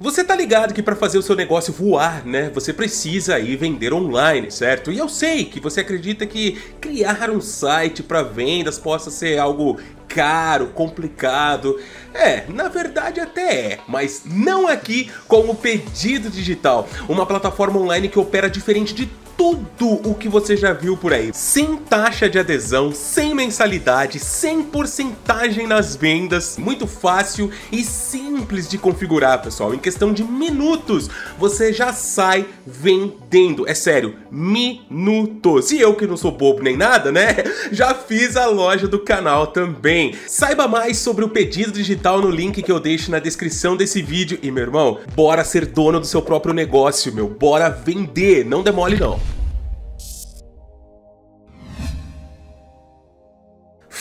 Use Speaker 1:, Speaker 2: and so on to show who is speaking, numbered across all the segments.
Speaker 1: Você tá ligado que para fazer o seu negócio voar, né, você precisa ir vender online, certo? E eu sei que você acredita que criar um site para vendas possa ser algo caro, complicado. É, na verdade até é, mas não aqui com o Pedido Digital, uma plataforma online que opera diferente de tudo o que você já viu por aí. Sem taxa de adesão, sem mensalidade, sem porcentagem nas vendas, muito fácil e simples de configurar, pessoal. Em questão de minutos, você já sai vendendo. É sério, minutos. E eu que não sou bobo nem nada, né? Já fiz a loja do canal também. Saiba mais sobre o pedido digital no link que eu deixo na descrição desse vídeo. E meu irmão, bora ser dono do seu próprio negócio, meu. Bora vender, não demole não.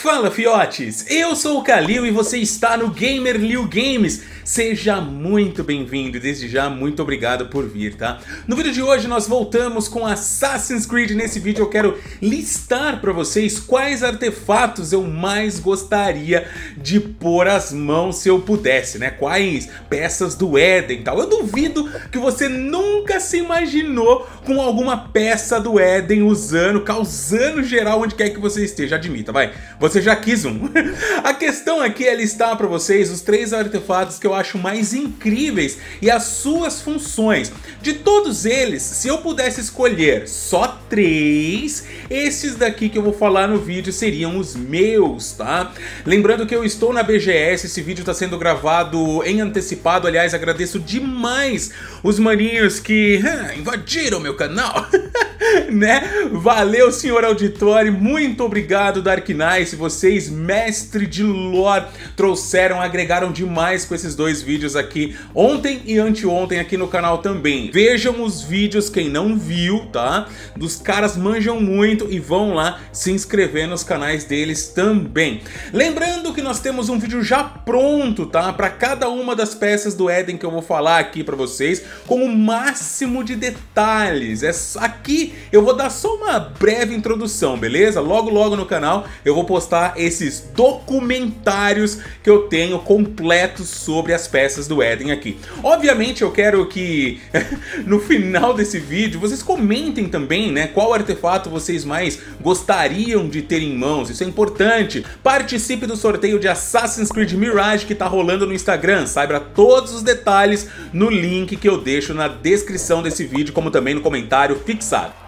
Speaker 1: Fala fiotes, eu sou o Kalil e você está no Gamer Liu Games. Seja muito bem-vindo e desde já muito obrigado por vir, tá? No vídeo de hoje nós voltamos com Assassin's Creed. Nesse vídeo eu quero listar para vocês quais artefatos eu mais gostaria de pôr as mãos se eu pudesse, né? Quais peças do Éden e tal. Eu duvido que você nunca se imaginou com alguma peça do Éden usando, causando geral onde quer que você esteja. Admita, vai. Você você já quis um. A questão aqui é listar para vocês os três artefatos que eu acho mais incríveis e as suas funções. De todos eles, se eu pudesse escolher só três, esses daqui que eu vou falar no vídeo seriam os meus, tá? Lembrando que eu estou na BGS, esse vídeo está sendo gravado em antecipado, aliás, agradeço demais os maninhos que invadiram meu canal, né? Valeu, senhor auditório, muito obrigado, Dark Knight, vocês, mestre de lore, trouxeram, agregaram demais com esses dois vídeos aqui, ontem e anteontem aqui no canal também. Vejam os vídeos, quem não viu, tá? Dos caras manjam muito e vão lá se inscrever nos canais deles também. Lembrando que nós temos um vídeo já pronto, tá? Para cada uma das peças do Eden que eu vou falar aqui para vocês, com o máximo de detalhes. É aqui eu vou dar só uma breve introdução, beleza? Logo logo no canal eu vou postar esses documentários que eu tenho completos sobre as peças do Eden aqui. Obviamente eu quero que no final desse vídeo vocês comentem também, né, qual artefato vocês mais gostariam de ter em mãos, isso é importante. Participe do sorteio de Assassin's Creed Mirage que tá rolando no Instagram, saiba todos os detalhes no link que eu deixo na descrição desse vídeo, como também no comentário fixado.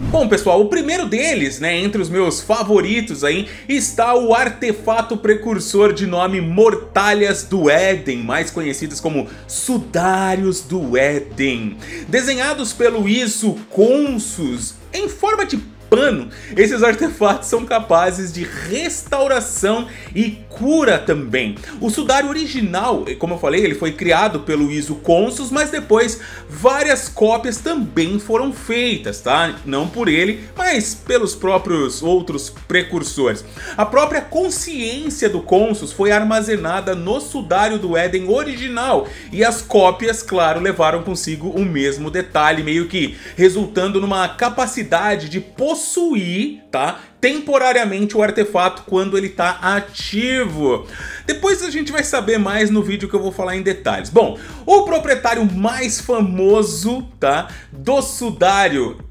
Speaker 1: Bom, pessoal, o primeiro deles, né, entre os meus favoritos aí, está o artefato precursor de nome Mortalhas do Éden, mais conhecidos como Sudários do Éden. Desenhados pelo Iso Consus em forma de pano, esses artefatos são capazes de restauração e cura também. O sudário original, como eu falei, ele foi criado pelo Iso Consus, mas depois várias cópias também foram feitas, tá? Não por ele, mas pelos próprios outros precursores. A própria consciência do Consus foi armazenada no sudário do Éden original, e as cópias, claro, levaram consigo o mesmo detalhe, meio que resultando numa capacidade de possuir, tá? temporariamente o artefato quando ele está ativo. Depois a gente vai saber mais no vídeo que eu vou falar em detalhes. Bom, o proprietário mais famoso tá, do sudário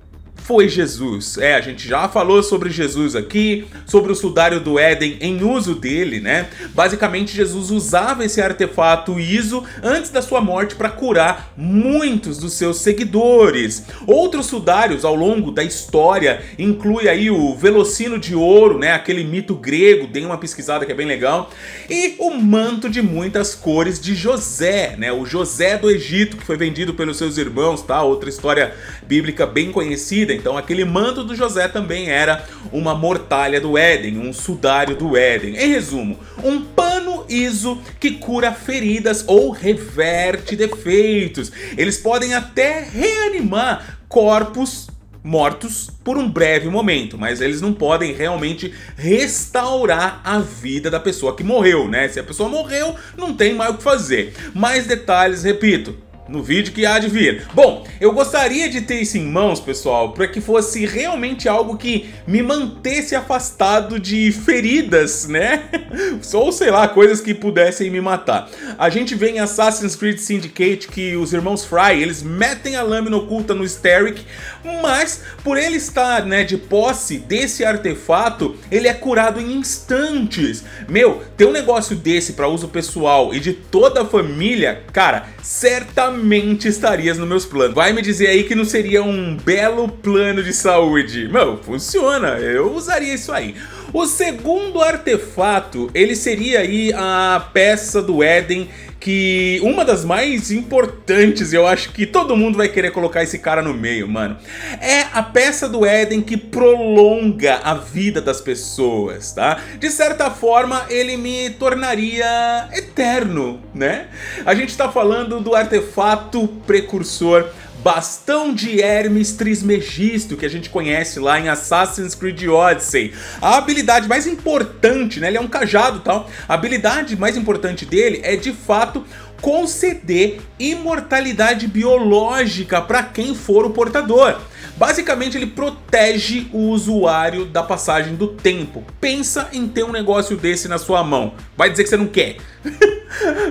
Speaker 1: foi Jesus. É, a gente já falou sobre Jesus aqui, sobre o sudário do Éden em uso dele, né? Basicamente, Jesus usava esse artefato ISO antes da sua morte para curar muitos dos seus seguidores. Outros sudários ao longo da história inclui aí o Velocino de Ouro, né? Aquele mito grego, dei uma pesquisada que é bem legal. E o manto de muitas cores de José, né? O José do Egito, que foi vendido pelos seus irmãos, tá? Outra história bíblica bem conhecida. Então aquele manto do José também era uma mortalha do Éden, um sudário do Éden. Em resumo, um pano ISO que cura feridas ou reverte defeitos. Eles podem até reanimar corpos mortos por um breve momento, mas eles não podem realmente restaurar a vida da pessoa que morreu, né? Se a pessoa morreu, não tem mais o que fazer. Mais detalhes, repito, no vídeo que há de vir. Bom, eu gostaria de ter isso em mãos, pessoal, para que fosse realmente algo que me mantesse afastado de feridas, né? Ou sei lá, coisas que pudessem me matar. A gente vê em Assassin's Creed Syndicate que os irmãos Fry, eles metem a lâmina oculta no Steric, mas por ele estar, né, de posse desse artefato, ele é curado em instantes. Meu, ter um negócio desse para uso pessoal e de toda a família, cara, certamente estarias nos meus planos. Vai me dizer aí que não seria um belo plano de saúde. Meu, funciona, eu usaria isso aí. O segundo artefato, ele seria aí a peça do Éden que uma das mais importantes, eu acho que todo mundo vai querer colocar esse cara no meio, mano, é a peça do Éden que prolonga a vida das pessoas, tá? De certa forma, ele me tornaria eterno, né? A gente tá falando do artefato precursor bastão de Hermes Trismegisto, que a gente conhece lá em Assassin's Creed Odyssey. A habilidade mais importante, né, ele é um cajado tal, a habilidade mais importante dele é de fato conceder imortalidade biológica para quem for o portador. Basicamente ele protege o usuário da passagem do tempo. Pensa em ter um negócio desse na sua mão. Vai dizer que você não quer.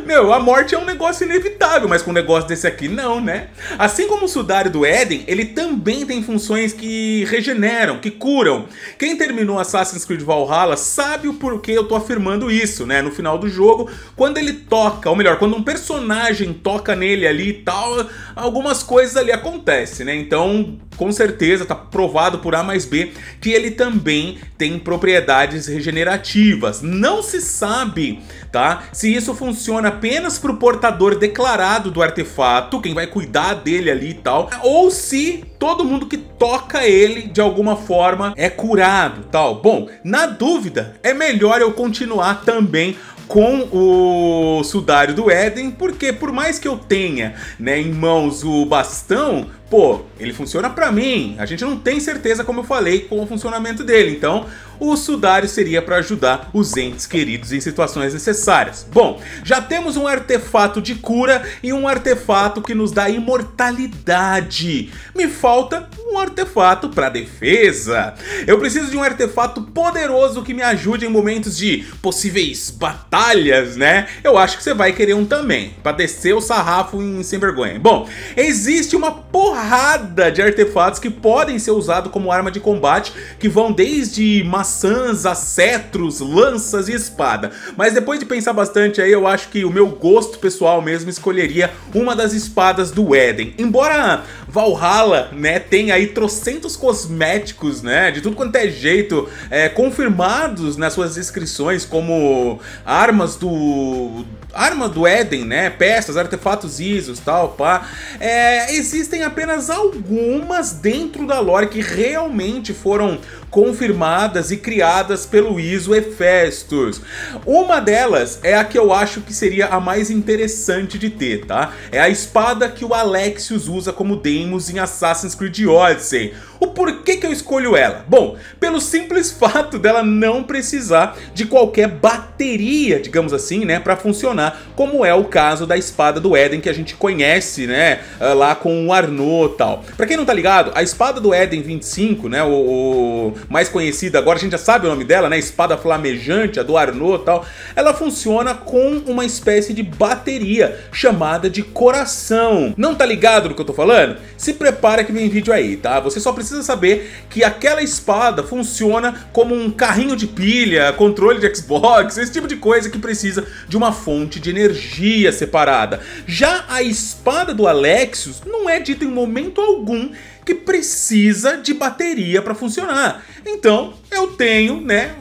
Speaker 1: Meu, a morte é um negócio inevitável, mas com um negócio desse aqui não, né? Assim como o sudário do Éden, ele também tem funções que regeneram, que curam. Quem terminou Assassin's Creed Valhalla sabe o porquê eu tô afirmando isso, né? No final do jogo, quando ele toca, ou melhor, quando um personagem toca nele ali e tal, algumas coisas ali acontecem, né? Então, com certeza, tá provado por A mais B que ele também tem propriedades regenerativas. Não se sabe, tá? Se isso funciona apenas para o portador declarado do artefato, quem vai cuidar dele ali e tal, ou se todo mundo que toca ele de alguma forma é curado, tal. Bom, na dúvida, é melhor eu continuar também com o sudário do Éden, porque por mais que eu tenha né, em mãos o bastão, pô, ele funciona para mim. A gente não tem certeza, como eu falei, com o funcionamento dele. Então, o sudário seria para ajudar os entes queridos em situações necessárias. Bom, já temos um artefato de cura e um artefato que nos dá imortalidade. Me falta um artefato para defesa. Eu preciso de um artefato poderoso que me ajude em momentos de possíveis batalhas, né? Eu acho que você vai querer um também, para descer o sarrafo em sem vergonha. Bom, existe uma porrada de artefatos que podem ser usados como arma de combate, que vão desde maçãs a cetros, lanças e espada. Mas depois de pensar bastante aí, eu acho que o meu gosto pessoal mesmo escolheria uma das espadas do Éden. Embora Valhalla, né, tenha aí trocentos cosméticos, né, de tudo quanto é jeito, é, confirmados nas suas inscrições como armas do arma do Éden, né? Peças, artefatos ISOs, tal, pá. É, existem apenas algumas dentro da lore que realmente foram confirmadas e criadas pelo ISO Hephaestus. Uma delas é a que eu acho que seria a mais interessante de ter, tá? É a espada que o Alexius usa como Deimos em Assassin's Creed Odyssey. O porquê que eu escolho ela? Bom, pelo simples fato dela não precisar de qualquer bateria, digamos assim, né, para funcionar, como é o caso da espada do Éden que a gente conhece, né, ah, lá com o Arnaud tal. Pra quem não tá ligado, a espada do Éden 25, né, o, o mais conhecida agora, a gente já sabe o nome dela, né, espada flamejante, a do Arnaud e tal, ela funciona com uma espécie de bateria chamada de coração. Não tá ligado no que eu tô falando? Se prepara que vem vídeo aí, tá? Você só precisa saber que aquela espada funciona como um carrinho de pilha, controle de Xbox, esse tipo de coisa que precisa de uma fonte de energia separada. Já a espada do Alexios não é dita em momento algum que precisa de bateria para funcionar. Então, eu tenho, né,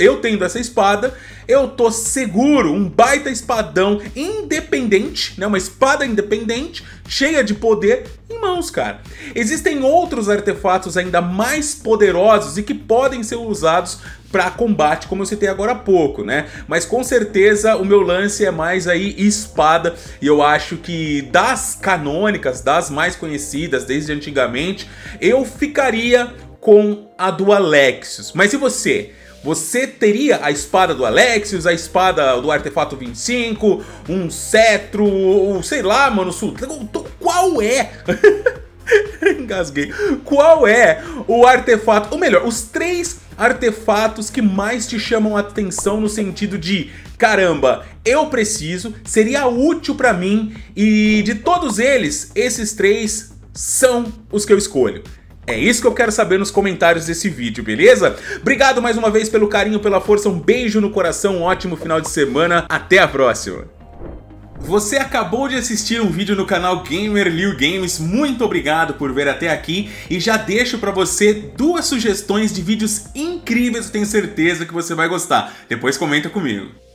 Speaker 1: eu tendo essa espada, eu tô seguro, um baita espadão independente, né, uma espada independente, cheia de poder mãos, cara. Existem outros artefatos ainda mais poderosos e que podem ser usados para combate, como eu citei agora há pouco, né? Mas com certeza o meu lance é mais aí espada, e eu acho que das canônicas, das mais conhecidas desde antigamente, eu ficaria com a do Alexios. Mas e você? Você teria a espada do Alexios, a espada do Artefato 25, um cetro, sei lá, mano, qual é? Engasguei. Qual é o artefato, ou melhor, os três artefatos que mais te chamam a atenção no sentido de caramba, eu preciso, seria útil para mim e de todos eles, esses três são os que eu escolho. É isso que eu quero saber nos comentários desse vídeo, beleza? Obrigado mais uma vez pelo carinho, pela força, um beijo no coração, um ótimo final de semana, até a próxima! Você acabou de assistir um vídeo no canal Gamer Liu Games, muito obrigado por ver até aqui e já deixo para você duas sugestões de vídeos incríveis, tenho certeza que você vai gostar. Depois comenta comigo.